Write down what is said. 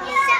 Happy